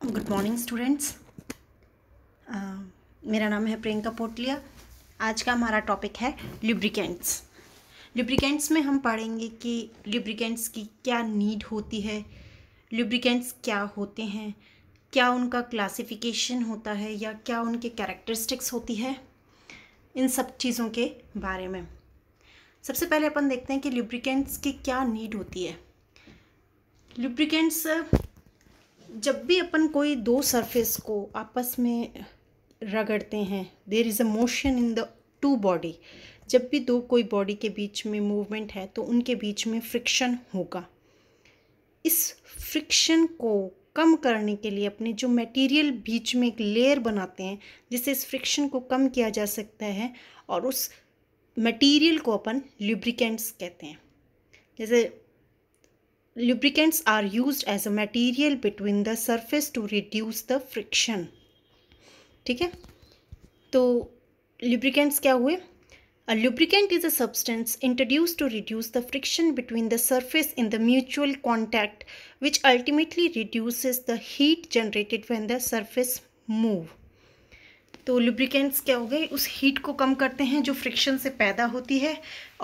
Good morning students मेरा नाम है प्रियंका पोटलिया। आज का हमारा टॉपिक है लिब्रिकेंट्स लिब्रिकेंट्स में हम पढ़ेंगे कि लिब्रिकेंट्स की क्या नीड होती है लिब्रिकेंट्स क्या होते हैं, क्या उनका क्लासिफिकेशन होता है या क्या उनके कैरेक्टरिस्टिक्स होती है, इन सब चीज़ों के बारे में। सबसे पहले अपन देखते हैं कि लिब्रिकेंट्स की क्या नीड होती है। लिब्रिकेंट्स जब भी अपन कोई दो सरफेस को आपस में रगड़ते हैं there is a motion in the two body जब भी दो कोई बॉडी के बीच में मूवमेंट है तो उनके बीच में फ्रिक्शन होगा। इस फ्रिक्शन को कम करने के लिए अपने जो मटेरियल बीच में एक लेयर बनाते हैं, जिससे इस फ्रिक्शन को कम किया जा सकता है, और उस मटेरियल को अपन लुब्रिकेंट्स कहते हैं। जैसे lubricants are used as a material between the surface to reduce the friction ठीक है तो lubricants क्या हुए A lubricant is a substance introduced to reduce the friction between the surface in the mutual contact which ultimately reduces the heat generated when the surface move. तो lubricants क्या हो गए उस हीट को कम करते हैं जो फ्रिक्शन से पैदा होती है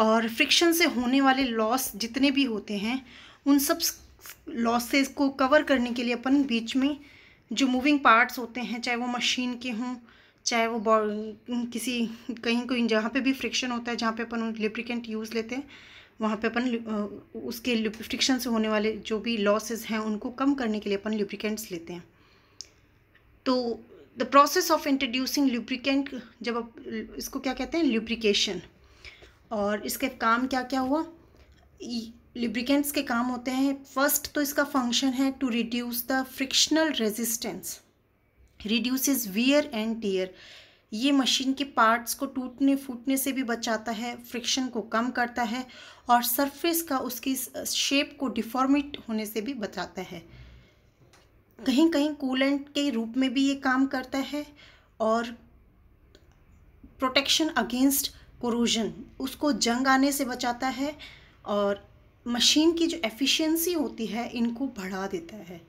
और फ्रिक्शन से होने वाले लॉस जितने भी होते हैं उन सब लॉसेस को कवर करने के लिए अपन बीच में जो मूविंग पार्ट्स होते हैं, चाहे वो मशीन के हों, चाहे वो किसी, कहीं कोई, जहाँ पे भी फ्रिक्शन होता है, जहाँ पे अपन लिप्रिकेंट यूज़ लेते हैं, वहाँ पे अपन उसके फ्रिक्शन से होने वाले जो भी लॉसेस हैं, उनको कम करने के लिए अपन लिप्रिकेंट्स लेते हैं। तो the process of introducing lubricant जब आप इसको क्या कहते हैं? लिप्रिकेशन और इसके काम क्या क्या हुआ लिब्रिकेंट्स के काम होते हैं। फ़र्स्ट तो इसका फ़ंक्शन है to reduce the frictional resistance reduces wear and tear ये मशीन के पार्ट्स को टूटने फूटने से भी बचाता है फ्रिक्शन को कम करता है और सरफेस का उसकी शेप को डिफॉर्मेट होने से भी बचाता है। कहीं कहीं कूलेंट के रूप में भी ये काम करता है और प्रोटेक्शन अगेंस्ट कोरोजन उसको जंग आने से बचाता है और मशीन की जो एफिशिएंसी होती है, इनको बढ़ा देता है।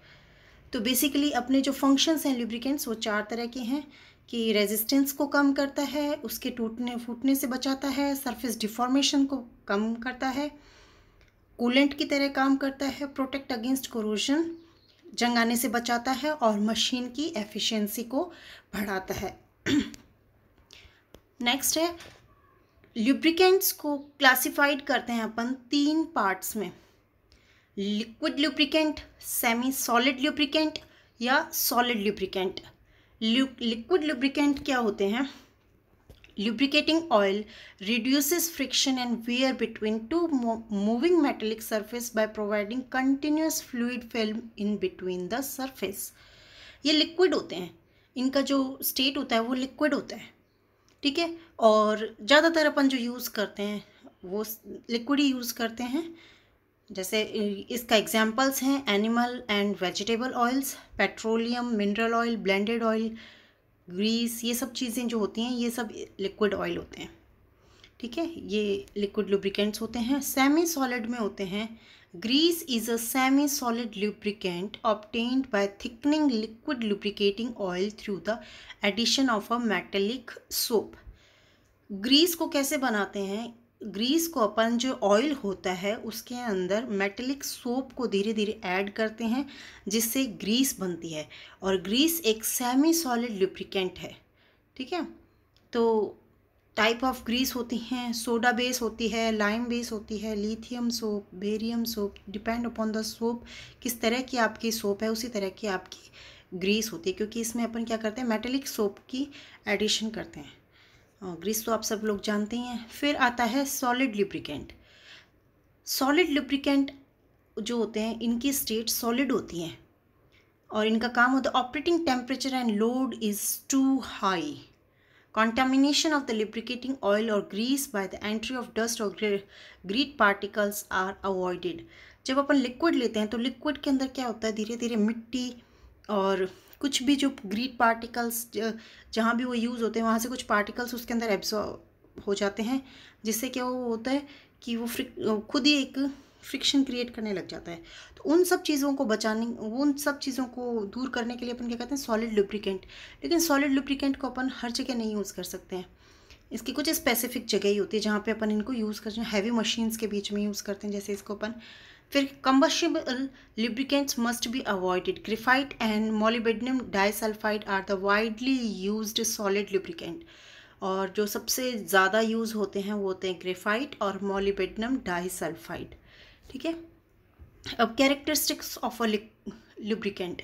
तो बेसिकली अपने जो फ़ंक्शंस हैं लिब्रिकेंट्स वो चार तरह के हैं कि रेजिस्टेंस को कम करता है, उसके टूटने, फूटने से बचाता है सरफेस डिफॉर्मेशन को कम करता है कूलेंट की तरह काम करता है प्रोटेक्ट अगेंस्ट कोरोजन जंग आने से बचाता है और मशीन की एफिशिएंसी को बढ़ाता है। नेक्स्ट है लुब्रिकेंट्स को क्लासिफाइड करते हैं अपन तीन पार्ट्स में। Liquid lubricant semi solid lubricant या सॉलिड लुब्रिकेंट लिक्विड लुब्रिकेंट क्या होते हैं? Lubricating oil reduce friction and wear between two moving metallic surface by providing continuous fluid film in between the surface ये liquid होते हैं। इनका जो स्टेट होता है वो लिक्विड होता है। ठीक है? और ज़्यादातर अपन जो यूज़ करते हैं, वो लिक्विड ही यूज़ करते हैं। जैसे इसका एग्जाम्पल्स हैं animal and vegetable oils petroleum mineral oil blended oil grease ये सब चीज़ें जो होती हैं, ये सब लिक्विड ऑयल होते हैं। ठीक है? ये लिक्विड लुब्रिकेंट्स होते हैं सेमी सॉलिड में होते हैं। Grease is a semi solid lubricant obtained by thickening liquid lubricating oil through the addition of a metallic soap. Grease को कैसे बनाते हैं? ग्रीस को अपन जो ऑयल होता है, उसके अंदर मेटेलिक सोप को धीरे धीरे ऐड करते हैं, जिससे ग्रीस बनती है। और ग्रीस एक सेमी सॉलिड लुब्रिकेंट है, ठीक है? तो टाइप ऑफ़ ग्रीस होती हैं सोडा बेस होती है लाइम बेस होती है lithium soap barium soap depend upon the soap किस तरह की आपकी सोप है, उसी तरह की आपकी ग्रीस होती है, क्योंकि इसमें अपन क्या करते हैं मेटेलिक सोप की एडिशन करते हैं। ग्रीस तो आप सब लोग जानते ही हैं। फिर आता है सॉलिड लिप्रिकेंट सॉलिड लिप्रिकेंट जो होते हैं, इनकी स्टेट सॉलिड होती हैं। और इनका काम होता है operating temperature and load is too high Contamination of the lubricating oil or grease by the entry of dust or grit particles are avoided. जब अपन लिक्विड लेते हैं तो लिक्विड के अंदर क्या होता है धीरे धीरे मिट्टी और कुछ भी जो ग्रीट पार्टिकल्स जहाँ भी वो यूज़ होते हैं, वहाँ से कुछ पार्टिकल्स उसके अंदर एब्जॉर्ब हो जाते हैं, जिससे क्या वो होता है कि वो फ्रिक खुद ही एक फ्रिक्शन क्रिएट करने लग जाता है। तो उन सब चीज़ों को बचाने, उन सब चीज़ों को दूर करने के लिए अपन क्या कहते हैं सॉलिड लुब्रिकेंट लेकिन सॉलिड लुब्रिकेंट को अपन हर जगह नहीं यूज़ कर सकते हैं। इसकी कुछ स्पेसिफिक जगह ही होती है जहाँ पे अपन इनको यूज़ करते हैं हैवी मशीन्स के बीच में यूज़ करते हैं, जैसे इसको अपन। फिर combustible lubricants must be avoided graphite and molybdenum disulphide are the widely used solid lubricant और जो सबसे ज़्यादा यूज़ होते हैं, वो होते हैं ग्रेफाइट और मोलिबेडनम डाइसल्फाइड ठीक है? अब characteristics of a lubricant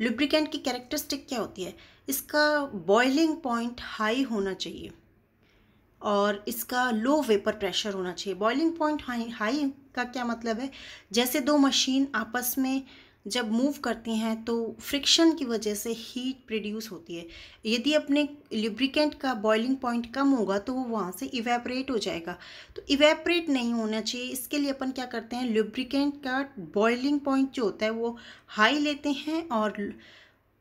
lubricant की कैरेक्टरिस्टिक क्या होती है? इसका बॉइलिंग पॉइंट हाई होना चाहिए और इसका लो वेपर प्रेशर होना चाहिए। बॉइलिंग पॉइंट हाई हाई का क्या मतलब है? जैसे दो मशीन आपस में जब मूव करती हैं तो फ्रिक्शन की वजह से हीट प्रोड्यूस होती है। यदि अपने लिब्रिकेंट का बॉइलिंग पॉइंट कम होगा तो वो वहाँ से इवेपरेट हो जाएगा। तो इवेपरेट नहीं होना चाहिए। इसके लिए अपन क्या करते हैं लिब्रिकेंट का बॉइलिंग पॉइंट जो होता है, वो हाई लेते हैं और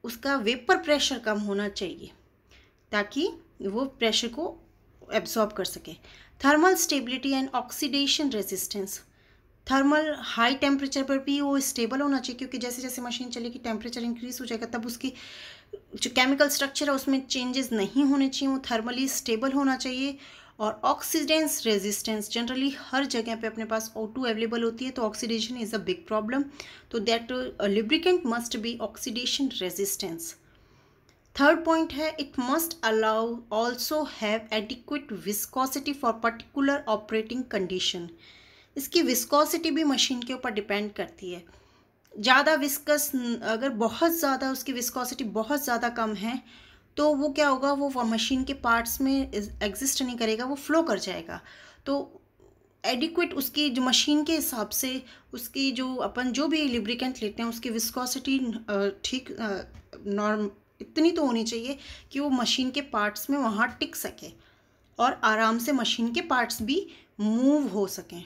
उसका वेपर प्रेशर कम होना चाहिए, ताकि वो प्रेशर को एब्जॉर्ब कर सके। Thermal stability and oxidation resistance thermal high temperature पर भी वो स्टेबल होना चाहिए, क्योंकि जैसे जैसे मशीन चलेगी टेम्परेचर इंक्रीज हो जाएगा, तब उसकी जो केमिकल स्ट्रक्चर है, उसमें चेंजेस नहीं होने चाहिए, वो थर्मली स्टेबल होना चाहिए। और ऑक्सीडेंस रेजिस्टेंस जनरली हर जगह पे अपने पास ओ टू अवेलेबल होती है तो oxidation is a big problem तो that lubricant must be oxidation resistance third point है it must allow also have adequate viscosity for particular operating condition इसकी विस्कोसिटी भी मशीन के ऊपर डिपेंड करती है। ज़्यादा विस्कस अगर बहुत ज़्यादा उसकी विस्कोसिटी बहुत ज़्यादा कम है तो वो क्या होगा, वो मशीन के पार्ट्स में एग्जिस्ट नहीं करेगा, वो फ्लो कर जाएगा। तो एडिक्वेट उसकी जो मशीन के हिसाब से उसकी जो अपन जो भी लिब्रिकेंट लेते हैं, उसकी विस्कोसिटी ठीक नॉर्म इतनी तो होनी चाहिए कि वो मशीन के पार्ट्स में वहाँ टिक सके और आराम से मशीन के पार्ट्स भी मूव हो सकें।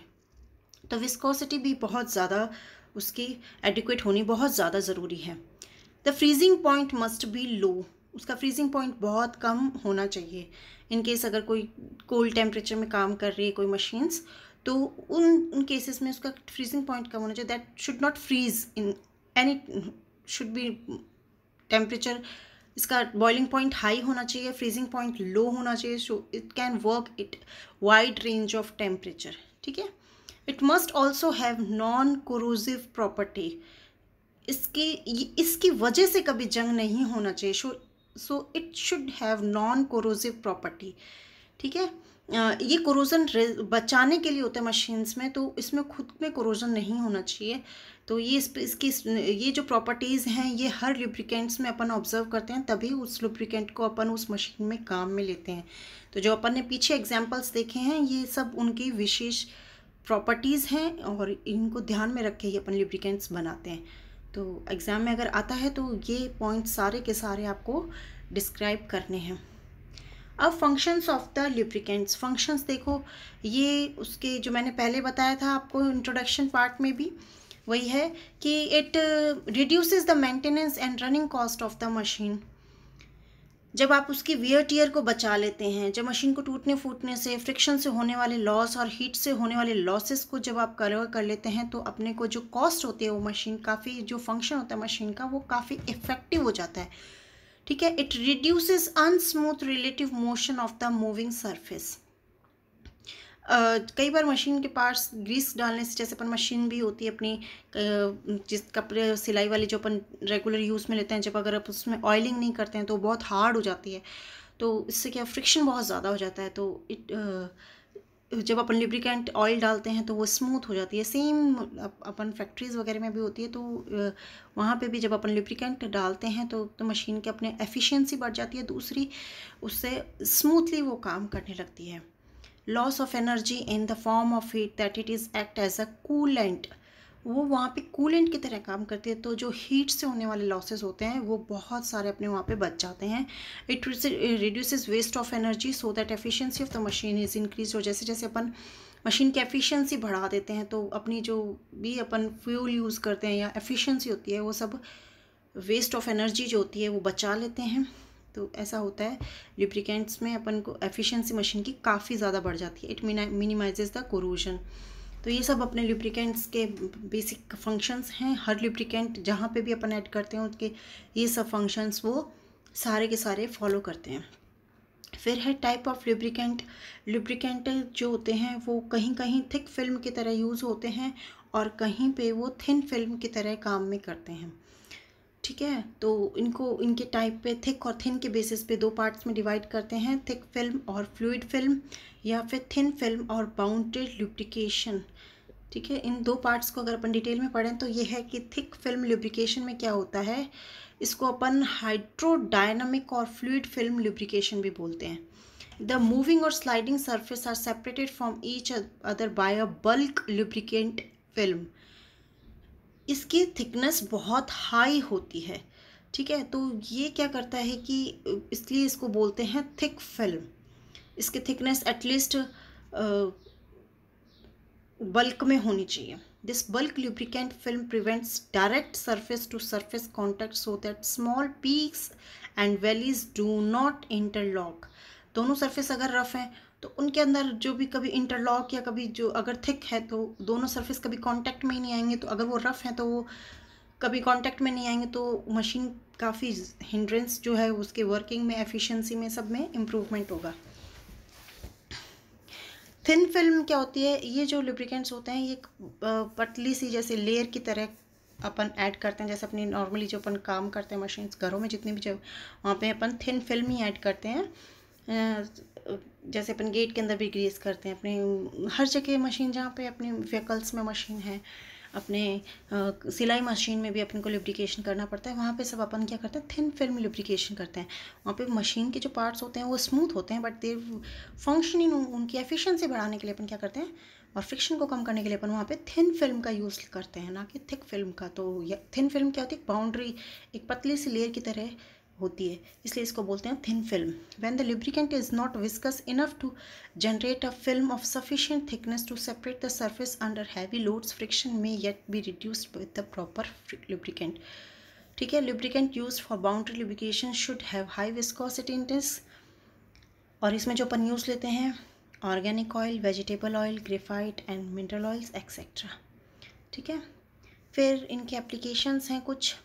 तो विस्कोसिटी भी बहुत ज़्यादा उसकी एडिक्वेट होनी बहुत ज़्यादा ज़रूरी है। The freezing point must be low उसका फ्रीजिंग पॉइंट बहुत कम होना चाहिए। इन केस अगर कोई कोल्ड टेम्परेचर में काम कर रही है कोई मशीन्स तो उन उन केसेस में उसका फ्रीजिंग पॉइंट कम होना चाहिए। That should not freeze in any should be temperature इसका बॉइलिंग पॉइंट हाई होना चाहिए फ्रीजिंग पॉइंट लो होना चाहिए। So it can work it wide range of temperature ठीक है? It must also have non corrosive property इसकी इसकी वजह से कभी जंग नहीं होना चाहिए। So so it should have non corrosive property ठीक है? ये कोरोजन बचाने के लिए होता है मशीन्स में तो इसमें खुद में कोरोजन नहीं होना चाहिए। तो ये इस, इसकी ये जो प्रॉपर्टीज़ हैं ये हर लुब्रिकेंट्स में अपन ऑब्ज़र्व करते हैं तभी उस लुब्रिकेंट को अपन उस मशीन में काम में लेते हैं। तो जो अपन ने पीछे एग्जाम्पल्स देखे हैं ये सब उनकी विशेष प्रॉपर्टीज़ हैं और इनको ध्यान में रख के ही अपन लिब्रिकेंट्स बनाते हैं। तो एग्ज़ाम में अगर आता है तो ये पॉइंट सारे के सारे आपको डिस्क्राइब करने हैं। अब functions of the lubricants functions देखो, ये उसके जो मैंने पहले बताया था आपको इंट्रोडक्शन पार्ट में भी, वही है कि it reduces the maintenance and running cost of the machine जब आप उसकी वियर टीयर को बचा लेते हैं, जब मशीन को टूटने फूटने से फ्रिक्शन से होने वाले लॉस और हीट से होने वाले लॉसेस को जब आप कवर कर लेते हैं तो अपने को जो कॉस्ट होती है वो मशीन काफ़ी, जो फ़ंक्शन होता है मशीन का, वो काफ़ी इफ़ेक्टिव हो जाता है। ठीक है? It reduces unsmooth relative motion of the moving surface कई बार मशीन के पार्ट्स ग्रीस डालने से जैसे अपन मशीन भी होती है अपनी जिस कपड़े सिलाई वाली जो अपन रेगुलर यूज़ में लेते हैं जब अगर आप उसमें ऑयलिंग नहीं करते हैं तो बहुत हार्ड हो जाती है। तो इससे क्या फ्रिक्शन बहुत ज़्यादा हो जाता है तो इट जब अपन लिब्रिकेंट ऑयल डालते हैं तो वो स्मूथ हो जाती है। सेम अपन फैक्ट्रीज़ वगैरह में भी होती है तो वहाँ पे भी जब अपन लिब्रिकेंट डालते हैं तो, तो मशीन के अपने एफिशिएंसी बढ़ जाती है। दूसरी उससे स्मूथली वो काम करने लगती है। Loss of energy in the form of heat that it is act as a coolant वो वहाँ पे कूलेंट की तरह काम करती है तो जो हीट से होने वाले लॉसेस होते हैं, वो बहुत सारे अपने वहाँ पे बच जाते हैं। It reduces waste of energy so that efficiency of the machine is increase और जैसे जैसे अपन मशीन की एफिशिएंसी बढ़ा देते हैं तो अपनी जो भी अपन फ्यूल यूज़ करते हैं या एफिशिएंसी होती है, वो सब वेस्ट ऑफ़ एनर्जी जो होती है, वो बचा लेते हैं। तो ऐसा होता है। लिप्रिकेंट्स में अपन को एफिशिएंसी मशीन की काफ़ी ज़्यादा बढ़ जाती है। इट मिनिमाइजेज द कोरूजन तो ये सब अपने लुब्रिकेंट्स के बेसिक फ़ंक्शंस हैं। हर लुब्रिकेंट जहाँ पे भी अपन ऐड करते हैं, उसके ये सब फ़ंक्शंस वो सारे के सारे फॉलो करते हैं। फिर है टाइप ऑफ़ लुब्रिकेंट लुब्रिकेंट जो होते हैं, वो कहीं कहीं थिक फ़िल्म की तरह यूज़ होते हैं और कहीं पे वो थिन फ़िल्म की तरह काम में करते हैं। ठीक है? तो इनको, इनके टाइप पे थिक और थिन के बेसिस पे दो पार्ट्स में डिवाइड करते हैं थिक फ़िल्म और फ्लूड फ़िल्म या फिर थिन फ़िल्म और बाउंडेड लुब्रिकेशन ठीक है? इन दो पार्ट्स को अगर अपन डिटेल में पढ़ें तो ये है कि थिक फ़िल्म लुब्रिकेशन में क्या होता है? इसको अपन हाइड्रोडायनामिक और फ्लूड फ़िल्म लुब्रिकेशन भी बोलते हैं। द मूविंग और sliding surface are separated from each other by a bulk lubricant film इसकी थिकनेस बहुत हाई होती है, ठीक है? तो ये क्या करता है कि, इसलिए इसको बोलते हैं थिक फ़िल्म इसकी थिकनेस एटलीस्ट बल्क में होनी चाहिए. This bulk lubricant film prevents direct surface to surface contact so that small peaks and valleys do not interlock दोनों सरफेस अगर रफ हैं तो उनके अंदर जो भी कभी इंटरलॉक या कभी जो अगर थिक है तो दोनों सरफेस कभी कांटेक्ट में ही नहीं आएँगे तो अगर वो रफ हैं तो वो कभी कांटेक्ट में नहीं आएँगे तो मशीन काफ़ी हिंड्रेंस जो है उसके वर्किंग में एफिशिएंसी में सब में इम्प्रूवमेंट होगा। थिन फ़िल्म क्या होती है? ये जो लुब्रिकेंट्स होते हैं, ये पतली सी जैसे लेयर की तरह अपन ऐड करते हैं, जैसे अपनी नॉर्मली जो अपन काम करते हैं मशीन्स घरों में जितनी भी जो वहाँ पे अपन थिन फ़िल्म ही ऐड करते हैं। जैसे अपन गेट के अंदर भी ग्रीस करते हैं, अपने हर जगह मशीन जहाँ पे अपने व्हीकल्स में मशीन है, अपने सिलाई मशीन में भी अपन को लिब्रिकेशन करना पड़ता है, वहाँ पे सब अपन क्या करते हैं थिन फ़िल्म लिब्रिकेशन करते हैं। वहाँ पे मशीन के जो पार्ट्स होते हैं वो स्मूथ होते हैं बट देर फंक्शनिंग उनकी एफिशिएंसी बढ़ाने के लिए अपन क्या करते हैं, और फ्रिक्शन को कम करने के लिए अपन वहाँ पे थिन फ़िल्म का यूज़ करते हैं, ना कि थिक फ़िल्म का। तो थिन फ़िल्म क्या होती है बाउंड्री एक पतली सी लेयर की तरह होती है। इसलिए इसको बोलते हैं thin film when the lubricant is not viscous enough to generate a film of sufficient thickness to separate the surface under heavy loads friction में yet be reduced with the proper lubricant ठीक है? Lubricant use for boundary lubrication should have high viscosity intense और इसमें जो अपन use लेते हैं organic oil vegetable oil graphite and mineral oils etcetera ठीक है? फिर इनके एप्लीकेशंस हैं कुछ।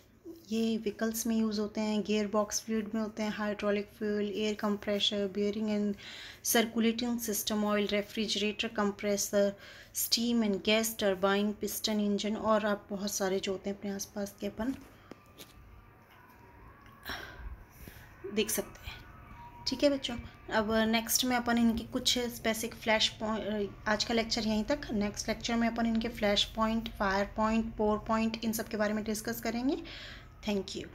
ये व्हीकल्स में यूज़ होते हैं गेयर बॉक्स फ्लूड में होते हैं, hydraulic fuel, air compressor, bearing and circulating system oil, refrigerator, compressor, steam and gas turbine, piston engine और आप बहुत सारे जो होते हैं अपने आसपास के अपन देख सकते हैं। ठीक है बच्चों, अब नेक्स्ट में अपन इनके कुछ स्पेसिक फ्लैश पॉइंट आज का लेक्चर यहीं तक। नेक्स्ट लेक्चर में अपन इनके flash point fire point pour point इन सब के बारे में डिस्कस करेंगे। Thank you.